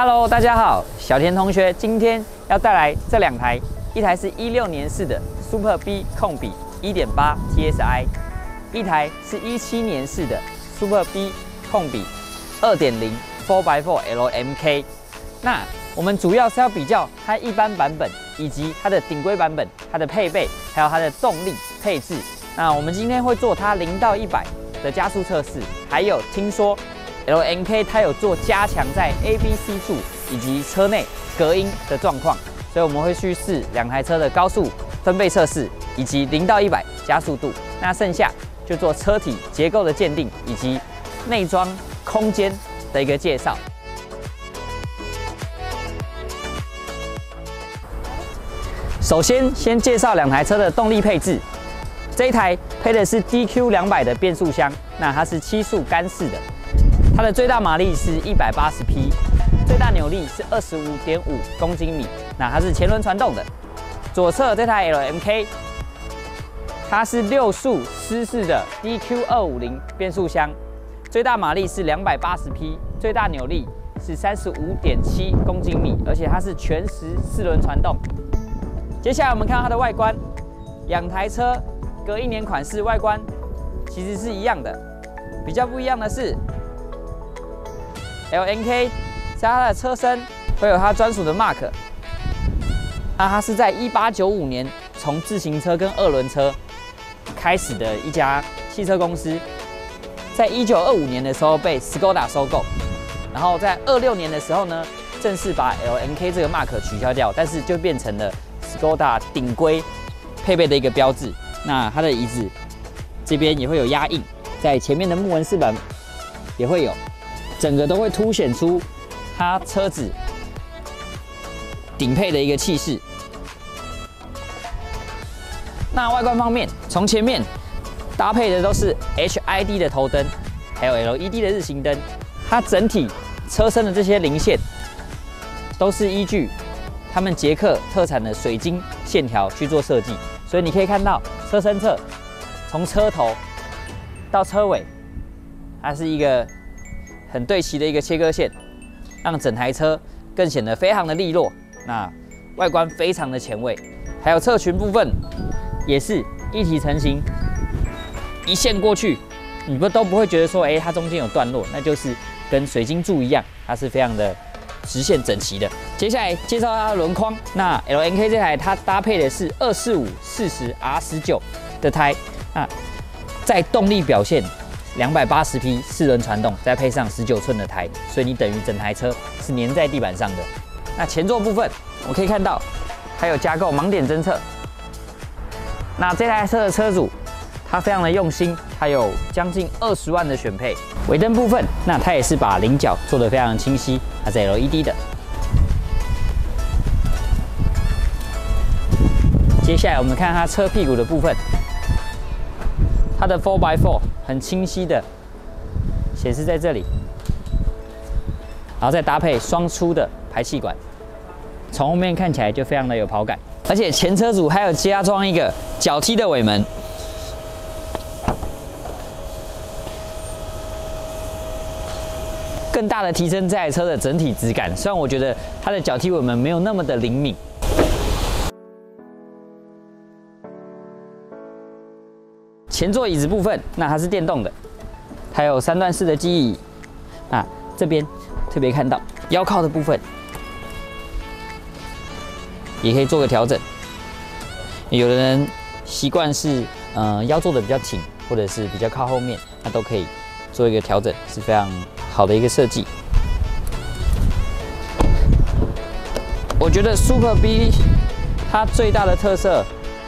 Hello，大家好，小田同学今天要带来这两台，一台是一六年式的 Super B 控比1.8 TSI，一台是一七年式的 Super B 控比2.0 4x4 LMK。那我们主要是要比较它一般版本以及它的顶规版本，它的配备还有它的动力配置。那我们今天会做它零到一百的加速测试，还有听说。LNK 它有做加强在 ABC 柱以及车内隔音的状况，所以我们会去试两台车的高速分贝测试以及零到一百加速度。那剩下就做车体结构的鉴定以及内装空间的一个介绍。首先，先介绍两台车的动力配置。这一台配的是 DQ 两百的变速箱，那它是七速干式的。它的最大马力是一百八十匹，最大扭力是二十五点五公斤米。那它是前轮传动的。左侧这台 LMK，它是六速湿式的 DQ 二五零变速箱，最大马力是两百八十匹，最大扭力是三十五点七公斤米，而且它是全时四轮传动。接下来我们看到它的外观，两台车隔一年款式外观其实是一样的，比较不一样的是。LNK 在它的车身会有它专属的 mark，那它是在一八九五年从自行车跟二轮车开始的一家汽车公司，在一九二五年的时候被 Skoda 收购，然后在二六年的时候呢，正式把 LNK 这个 mark 取消掉，但是就变成了 Skoda 顶规配备的一个标志。那它的椅子这边也会有压印，在前面的木纹饰板也会有。整个都会凸显出它车子顶配的一个气势。那外观方面，从前面搭配的都是 HID 的头灯，还有 LED 的日行灯。它整体车身的这些零线都是依据他们捷克特产的水晶线条去做设计，所以你可以看到车身侧从车头到车尾，它是一个。很对齐的一个切割线，让整台车更显得非常的利落。那外观非常的前卫，还有侧裙部分也是一体成型，一线过去，你不都不会觉得说，哎，它中间有段落，那就是跟水晶柱一样，它是非常的直线整齐的。接下来介绍它的轮框，那 LNK 这台它搭配的是二四五四十 R 十九的胎，那在动力表现。两百八十匹四轮传动，再配上十九寸的胎，所以你等于整台车是粘在地板上的。那前座部分，我可以看到还有加购盲点侦测。那这台车的车主他非常的用心，他有将近二十万的选配。尾灯部分，那他也是把菱角做得非常清晰，它是 LED 的。接下来我们看它车屁股的部分。它的 Four by Four 很清晰的显示在这里，然后再搭配双出的排气管，从后面看起来就非常的有跑感。而且前车主还有加装一个脚踢的尾门，更大的提升这台车的整体质感。虽然我觉得它的脚踢尾门没有那么的灵敏。前座椅子部分，那它是电动的，它有三段式的记忆椅。啊，这边特别看到腰靠的部分，也可以做个调整。有的人习惯是，呃，腰坐的比较挺，或者是比较靠后面，那都可以做一个调整，是非常好的一个设计。我觉得 Super B 它最大的特色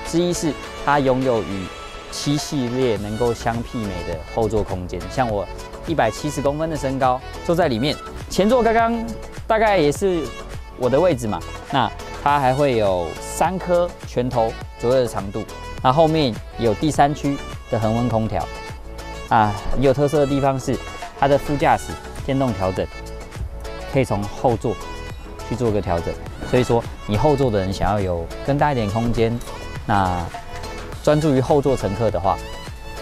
之一是它拥有与七系列能够相媲美的后座空间，像我一百七十公分的身高，坐在里面，前座刚刚大概也是我的位置嘛。那它还会有三颗拳头左右的长度，那后面有第三区的恒温空调。啊，有特色的地方是它的副驾驶电动调整，可以从后座去做个调整。所以说，你后座的人想要有更大一点空间，那。专注于后座乘客的话，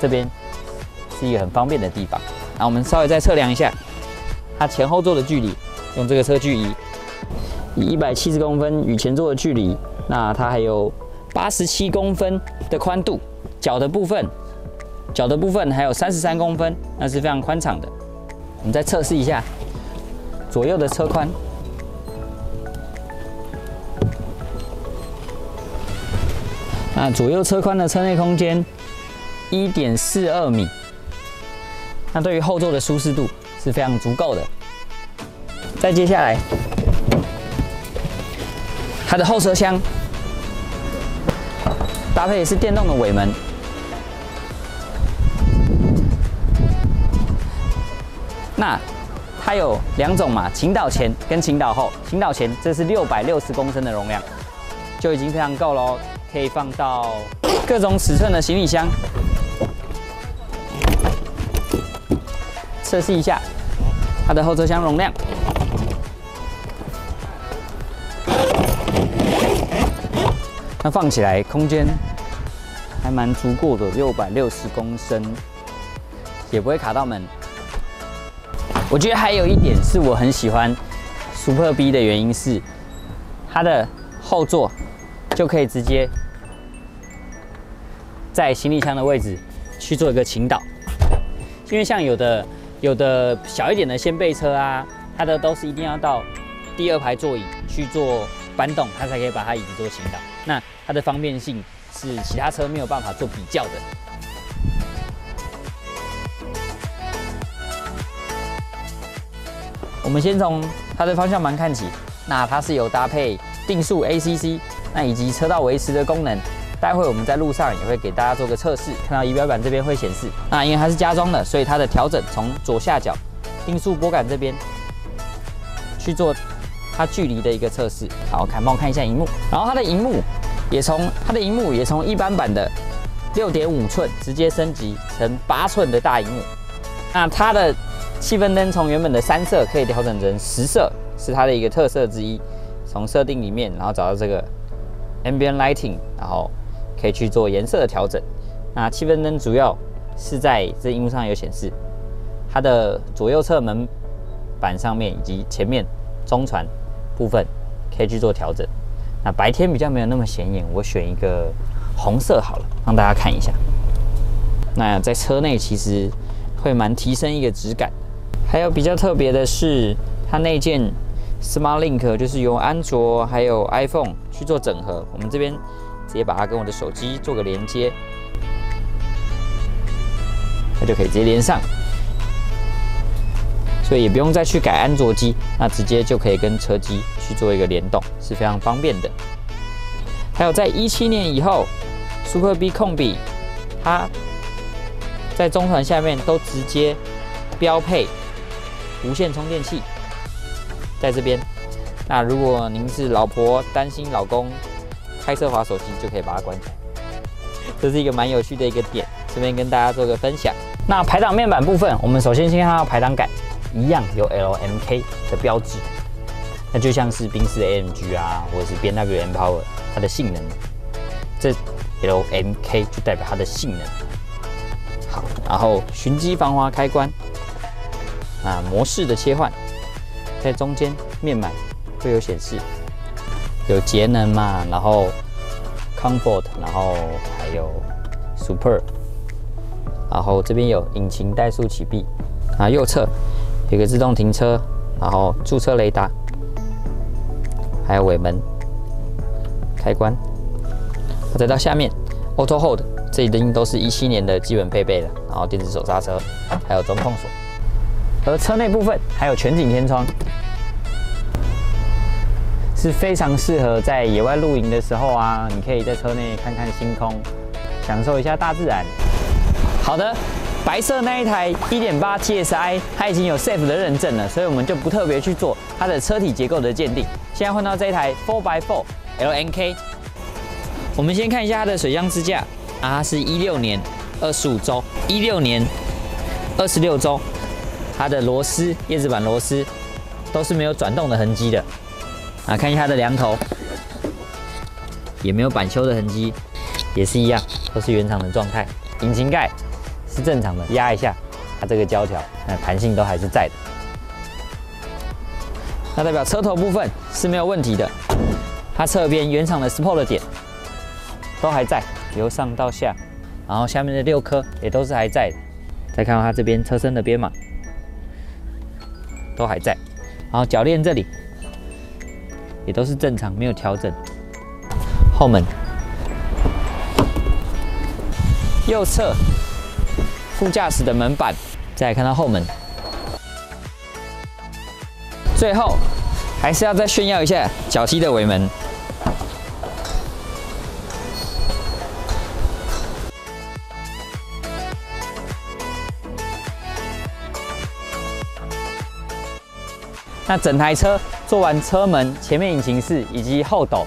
这边是一个很方便的地方。那我们稍微再测量一下，它前后座的距离用这个车距仪，以一百七十公分与前座的距离，那它还有八十七公分的宽度，脚的部分，脚的部分还有三十三公分，那是非常宽敞的。我们再测试一下左右的车宽。那左右车宽的车内空间一点四二米，那对于后座的舒适度是非常足够的。再接下来，它的后车厢搭配的是电动的尾门，那它有两种嘛，倾倒前跟倾倒后。倾倒前这是六百六十公升的容量，就已经非常够喽。可以放到各种尺寸的行李箱，测试一下它的后车厢容量。那放起来空间还蛮足够的，六百六十公升，也不会卡到门。我觉得还有一点是我很喜欢 Super B 的原因是它的后座。就可以直接在行李箱的位置去做一个倾倒，因为像有的有的小一点的掀背车啊，它的都是一定要到第二排座椅去做搬动，它才可以把它椅子做倾倒。那它的方便性是其他车没有办法做比较的。我们先从它的方向盘看起，那它是有搭配定速 ACC。那以及车道维持的功能，待会我们在路上也会给大家做个测试。看到仪表板这边会显示，那因为它是加装的，所以它的调整从左下角定速拨杆这边去做它距离的一个测试。好，看帮我看一下荧幕，然后它的荧幕也从它的荧幕也从一般版的六点五寸直接升级成八寸的大荧幕。那它的气氛灯从原本的三色可以调整成十色，是它的一个特色之一。从设定里面，然后找到这个。Ambient Lighting，然后可以去做颜色的调整。那气氛灯主要是在这荧幕上有显示，它的左右侧门板上面以及前面中传部分可以去做调整。那白天比较没有那么显眼，我选一个红色好了，让大家看一下。那在车内其实会蛮提升一个质感。还有比较特别的是，它那件。Smart Link 就是由安卓还有 iPhone 去做整合，我们这边直接把它跟我的手机做个连接，它就可以直接连上，所以也不用再去改安卓机，那直接就可以跟车机去做一个联动，是非常方便的。还有在一七年以后，Super B 控笔，它在中传下面都直接标配无线充电器。在这边，那如果您是老婆担心老公开车滑手机，就可以把它关起来。这是一个蛮有趣的一个点，顺便跟大家做个分享。那排挡面板部分，我们首先先看到排挡杆，一样有 LMK 的标志，那就像是宾士 AMG 啊，或者是 BMW M Power 它的性能，这 LMK 就代表它的性能。好，然后循迹防滑开关，啊，模式的切换。在中间面板会有显示，有节能嘛，然后 comfort，然后还有 super，然后这边有引擎怠速启闭，啊，右侧有个自动停车，然后驻车雷达，还有尾门开关，再到下面 auto hold，这已经都是一七年的基本配备了，然后电子手刹车，还有中控锁。而车内部分还有全景天窗，是非常适合在野外露营的时候啊，你可以在车内看看星空，享受一下大自然。好的，白色那一台1.8 TSI 它已经有 SAFE 的认证了，所以我们就不特别去做它的车体结构的鉴定。现在换到这一台 4x4 LNK，我们先看一下它的水箱支架啊，它是一六年二十五周，一六年二十六周。它的螺丝、叶子板螺丝都是没有转动的痕迹的啊！看一下它的梁头，也没有板修的痕迹，也是一样，都是原厂的状态。引擎盖是正常的，压一下，它这个胶条，那弹性都还是在的。那代表车头部分是没有问题的。它侧边原厂的 Sport 的点都还在，由上到下，然后下面的六颗也都是还在的。再看到它这边车身的编码都还在，然后铰链这里也都是正常，没有调整。后门右侧副驾驶的门板，再来看到后门。最后还是要再炫耀一下脚踢的尾门。那整台车做完车门、前面引擎室以及后斗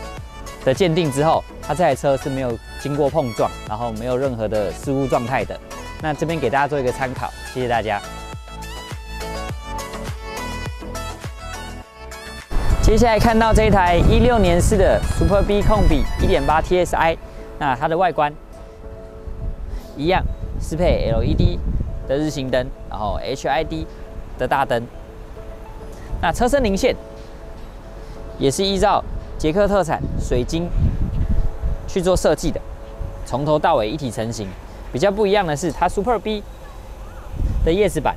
的鉴定之后，它这台车是没有经过碰撞，然后没有任何的失误状态的。那这边给大家做一个参考，谢谢大家。接下来看到这一台一六年式的 Super B 控比1.8 TSI，那它的外观一样是配 LED 的日行灯，然后 HID 的大灯。那车身零线也是依照捷克特产水晶去做设计的，从头到尾一体成型。比较不一样的是，它 Super B 的叶子板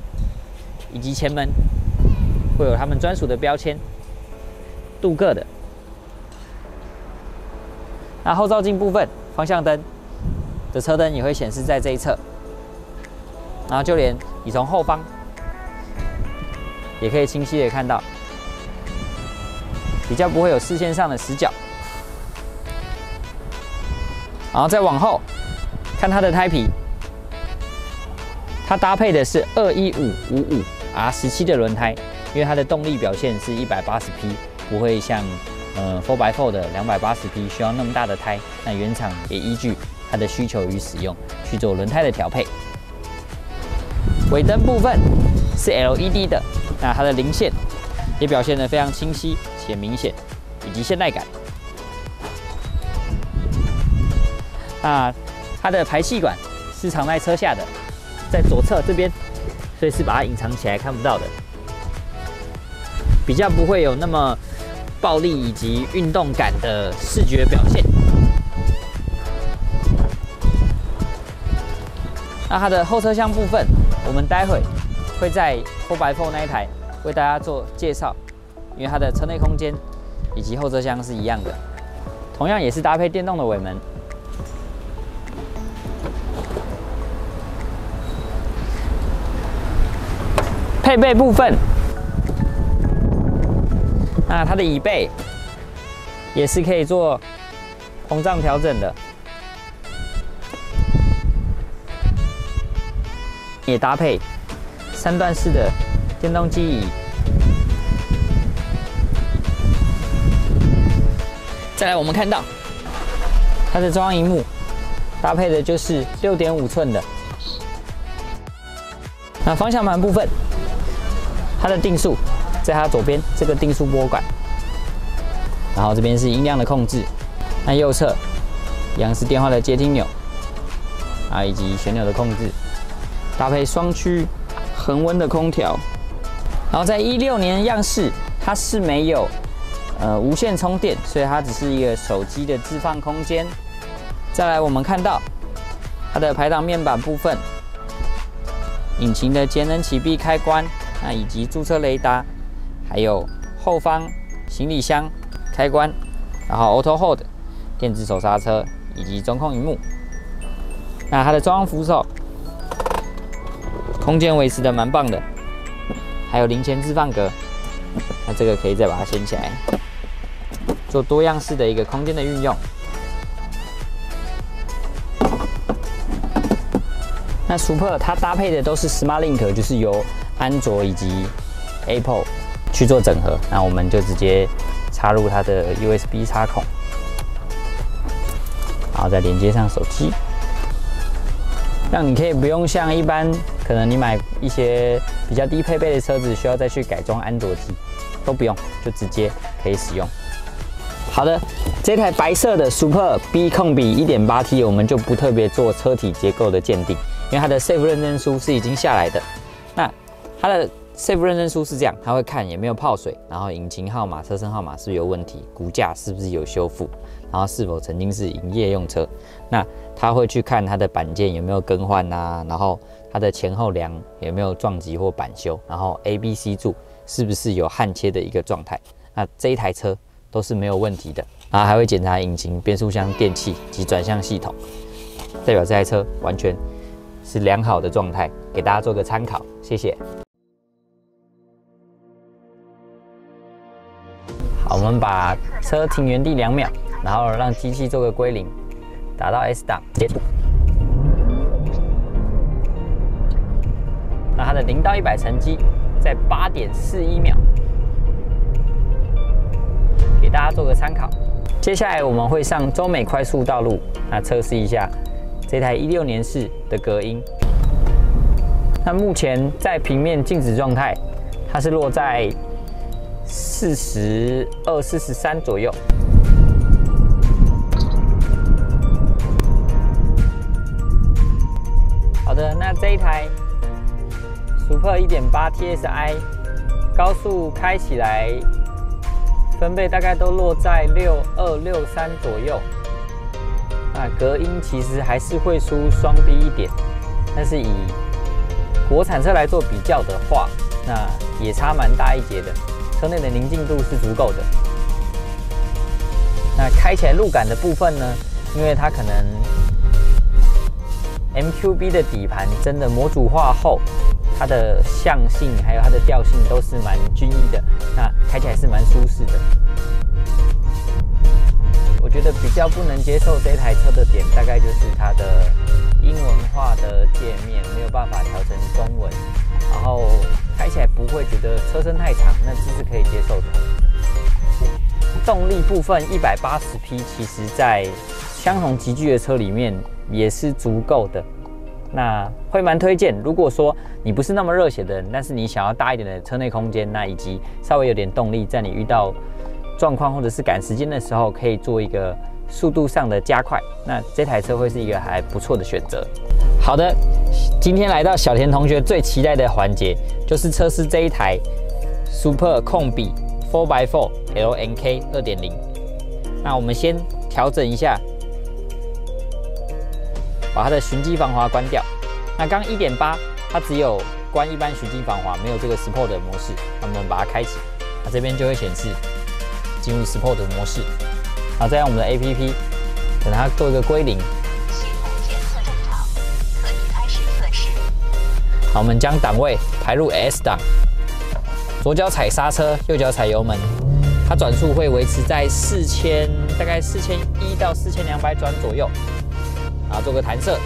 以及前门会有他们专属的标签，镀铬的。那后照镜部分，方向灯的车灯也会显示在这一侧，然后就连你从后方。也可以清晰的看到，比较不会有视线上的死角。然后再往后看它的胎皮，它搭配的是二一五五五 R 十七的轮胎，因为它的动力表现是一百八十匹，不会像呃 Four by Four 的两百八十匹需要那么大的胎。那原厂也依据它的需求与使用去做轮胎的调配。尾灯部分是 LED 的。那它的零线也表现得非常清晰且明显，以及现代感。那它的排气管是藏在车下的，在左侧这边，所以是把它隐藏起来看不到的，比较不会有那么暴力以及运动感的视觉表现。那它的后车厢部分，我们待会。会在 Four by Four 那一台为大家做介绍，因为它的车内空间以及后车厢是一样的，同样也是搭配电动的尾门。配备部分，那它的椅背也是可以做膨胀调整的，也搭配。三段式的电动机椅，再来我们看到它的中央荧幕搭配的就是六点五寸的。那方向盘部分，它的定速在它左边这个定速拨管，然后这边是音量的控制，那右侧一样是电话的接听钮啊，以及旋钮的控制，搭配双区。恒温的空调，然后在一六年样式，它是没有呃无线充电，所以它只是一个手机的置放空间。再来，我们看到它的排挡面板部分，引擎的节能启闭开关，那以及驻车雷达，还有后方行李箱开关，然后 Auto Hold 电子手刹车以及中控荧幕。那它的中央扶手。空间维持的蛮棒的，还有零钱置放格，那这个可以再把它掀起来，做多样式的一个空间的运用。那 Super 它搭配的都是 Smart Link，就是由安卓以及 Apple 去做整合，那我们就直接插入它的 USB 插孔，然后再连接上手机，让你可以不用像一般。可能你买一些比较低配备的车子，需要再去改装安卓机，都不用，就直接可以使用。好的，这台白色的 Super B 控比 1.8T，我们就不特别做车体结构的鉴定，因为它的 Safe 认证书是已经下来的。那它的 Safe 认证书是这样，他会看有没有泡水，然后引擎号码、车身号码是不是有问题，骨架是不是有修复，然后是否曾经是营业用车。那他会去看它的板件有没有更换呐，然后它的前后梁有没有撞击或板修，然后 A、B、C 柱是不是有焊切的一个状态。那这一台车都是没有问题的。然后还会检查引擎、变速箱、电器及转向系统，代表这台车完全是良好的状态，给大家做个参考。谢谢。好，我们把车停原地两秒，然后让机器做个归零，打到 S 档结束。那它的零到一百成绩在八点四一秒，给大家做个参考。接下来我们会上中美快速道路，那测试一下这台一六年式的隔音。那目前在平面静止状态，它是落在。四十二、四十三左右。好的，那这一台 Super 1.8 TSI 高速开起来，分贝大概都落在六二、六三左右。那隔音其实还是会输双 B 一点，但是以国产车来做比较的话，那也差蛮大一截的。车内的宁静度是足够的。那开起来路感的部分呢？因为它可能 MQB 的底盘真的模组化后，它的向性还有它的调性都是蛮均一的。那开起来是蛮舒适的。我觉得比较不能接受这台车的点，大概就是它的英文化的界面没有办法调成中文，然后。开起来不会觉得车身太长，那这是可以接受的。动力部分一百八十匹，其实在相同级距的车里面也是足够的。那会蛮推荐，如果说你不是那么热血的人，但是你想要大一点的车内空间，那以及稍微有点动力，在你遇到状况或者是赶时间的时候，可以做一个速度上的加快，那这台车会是一个还不错的选择。好的，今天来到小田同学最期待的环节，就是测试这一台 Super 控比 Four by Four LNK 二点零。那我们先调整一下，把它的循迹防滑关掉。那刚一点八，它只有关一般循迹防滑，没有这个 Sport 模式。那我们把它开启，它这边就会显示进入 Sport 模式。好，再用我们的 APP 等它做一个归零。系统检测正常，可以开始测试好，我们将档位排入 S 档，左脚踩刹车，右脚踩油门，它转速会维持在四千，大概四千一到四千两百转左右。啊，做个弹射。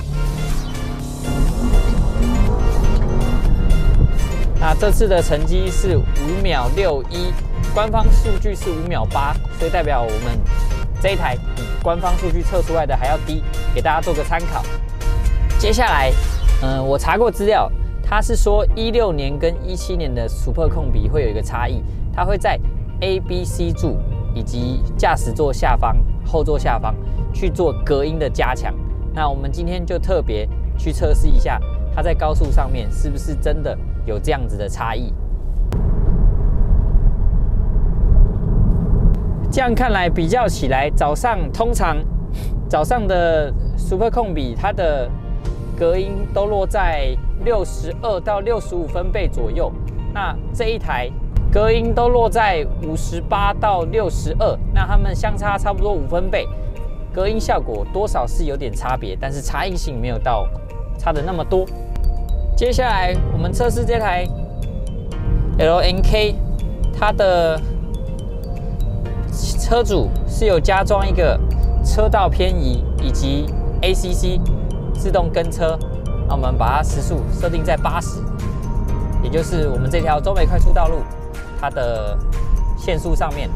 那这次的成绩是五秒六一，官方数据是五秒八，所以代表我们这一台比官方数据测出来的还要低，给大家做个参考。接下来，嗯，我查过资料。他是说，一六年跟一七年的 Super 控比会有一个差异，它会在 A、B、C 柱以及驾驶座下方、后座下方去做隔音的加强。那我们今天就特别去测试一下，它在高速上面是不是真的有这样子的差异。这样看来比较起来，早上通常 早上的 Super 控比它的隔音都落在。六十二到六十五分贝左右，那这一台隔音都落在五十八到六十二，那它们相差差不多五分贝，隔音效果多少是有点差别，但是差异性没有到差的那么多。接下来我们测试这台 LNK，它的车主是有加装一个车道偏移以及 ACC 自动跟车。那我们把它时速设定在八十，也就是我们这条中美快速道路它的限速上面。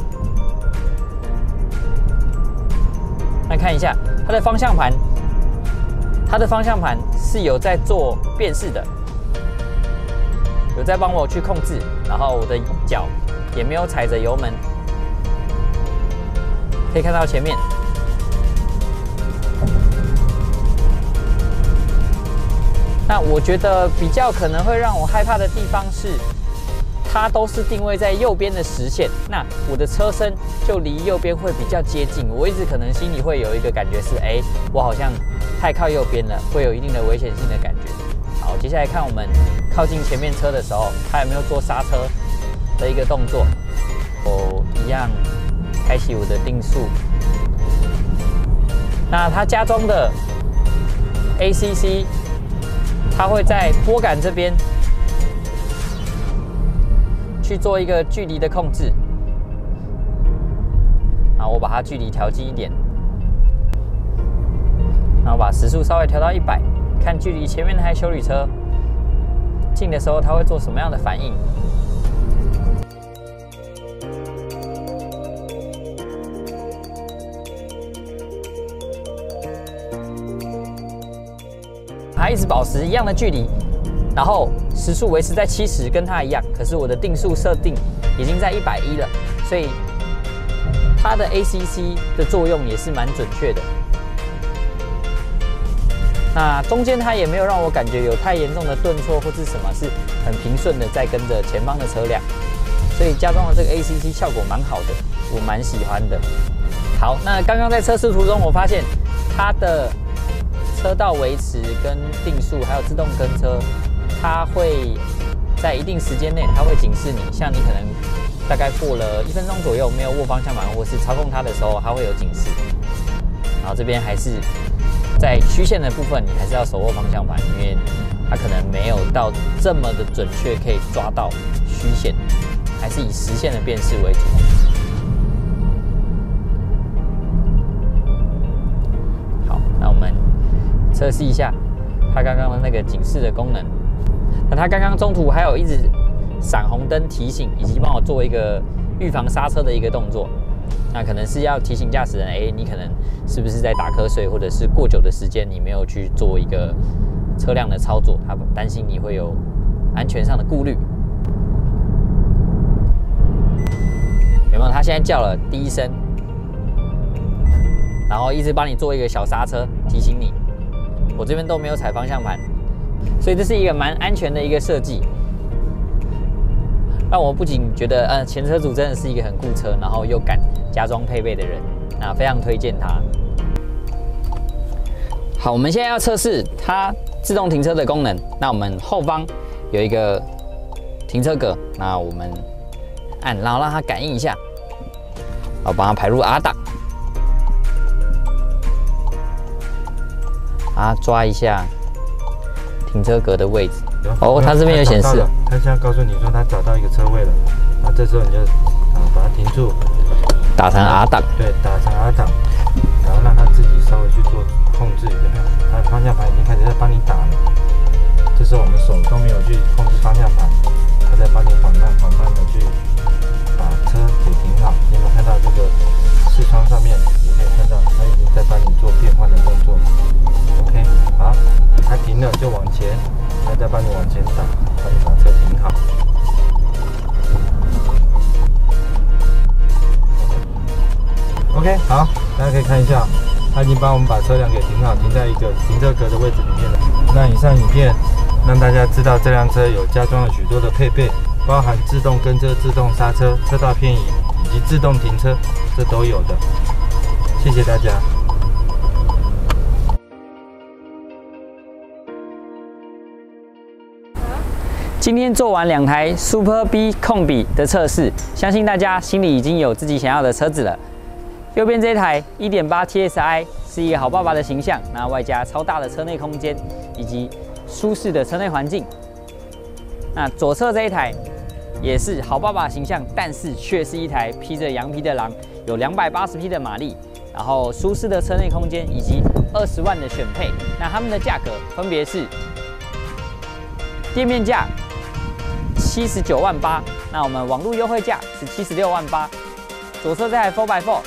来看一下它的方向盘，它的方向盘是有在做辨识的，有在帮我去控制，然后我的脚也没有踩着油门，可以看到前面。那我觉得比较可能会让我害怕的地方是，它都是定位在右边的实线，那我的车身就离右边会比较接近。我一直可能心里会有一个感觉是，哎，我好像太靠右边了，会有一定的危险性的感觉。好，接下来看我们靠近前面车的时候，它有没有做刹车的一个动作？我一样开启我的定速。那它加装的 ACC，它会在拨杆这边。去做一个距离的控制，然后我把它距离调近一点，然后把时速稍微调到一百，看距离前面那台修理车近的时候，它会做什么样的反应。还一直保持一样的距离。然后时速维持在七十，跟它一样。可是我的定速设定已经在一百一了，所以它的 ACC 的作用也是蛮准确的。那中间它也没有让我感觉有太严重的顿挫或是什么，是很平顺的在跟着前方的车辆。所以加装了这个 ACC 效果蛮好的，我蛮喜欢的。好，那刚刚在测试途中，我发现它的车道维持跟定速还有自动跟车。它会在一定时间内，它会警示你，像你可能大概过了一分钟左右没有握方向盘或是操控它的时候，它会有警示。然后这边还是在虚线的部分，你还是要手握方向盘，因为它可能没有到这么的准确，可以抓到虚线，还是以实线的辨识为主。好，那我们测试一下它刚刚的那个警示的功能。那它刚刚中途还有一直闪红灯提醒，以及帮我做一个预防刹车的一个动作。那可能是要提醒驾驶人，哎，你可能是不是在打瞌睡，或者是过久的时间你没有去做一个车辆的操作，他担心你会有安全上的顾虑。有没有？他现在叫了第一声，然后一直帮你做一个小刹车提醒你。我这边都没有踩方向盘。所以这是一个蛮安全的一个设计，让我不仅觉得，呃，前车主真的是一个很顾车，然后又敢加装配备的人，那非常推荐它。好，我们现在要测试它自动停车的功能。那我们后方有一个停车格，那我们按，然后让它感应一下，好，把它排入 R 档，啊，抓一下。停车格的位置哦，它这边有显示。它现在告诉你说它找到一个车位了，那这时候你就啊把它停住，打成 R 档。对，打成 R 档，然后让它自己稍微去做控制，有没有？它的方向盘已经开始在帮你打了。这时候我们手都没有去控制方向盘，它在帮你缓慢缓慢的去把车给停好。你有没有看到这个视窗上面你可以看到，它已经在帮你做变换的动作。OK，好。它停了就往前，它再帮你往前打，帮你把车停好。OK，好，大家可以看一下，它已经帮我们把车辆给停好，停在一个停车格的位置里面了。那以上影片让大家知道这辆车有加装了许多的配备，包含自动跟车、自动刹车、车道偏移以及自动停车，这都有的。谢谢大家。今天做完两台 Super B 控比的测试，相信大家心里已经有自己想要的车子了。右边这一台1.8 TSI 是一个好爸爸的形象，那外加超大的车内空间以及舒适的车内环境。那左侧这一台也是好爸爸形象，但是却是一台披着羊皮的狼，有280匹的马力，然后舒适的车内空间以及二十万的选配。那它们的价格分别是店面价。七十九万八，那我们网络优惠价是七十六万八。左侧这台 Four by Four，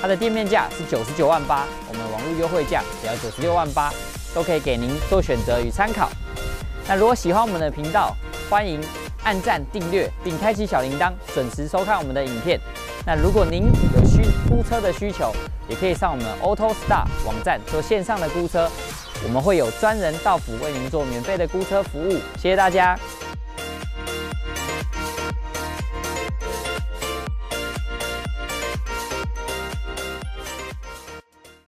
它的店面价是九十九万八，我们网络优惠价只要九十六万八，都可以给您做选择与参考。那如果喜欢我们的频道，欢迎按赞订阅并开启小铃铛，准时收看我们的影片。那如果您有需估车的需求，也可以上我们 Auto Star 网站做线上的估车，我们会有专人到府为您做免费的估车服务。谢谢大家。